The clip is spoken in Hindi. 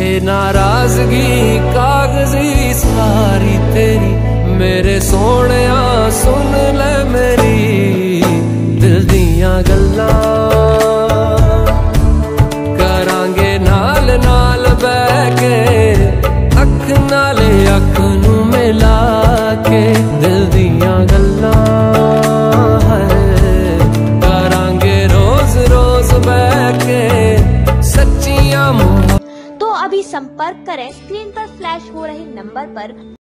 ए नाराज़गी कागज़ी सारी तेरी। मेरे सोने सुन ले मेरी। दिल दिया गल्ला। करांगे नाल नाल बह के, अख नाले अख नू मिला के। अभी संपर्क करें। स्क्रीन पर फ्लैश हो रहे नंबर पर।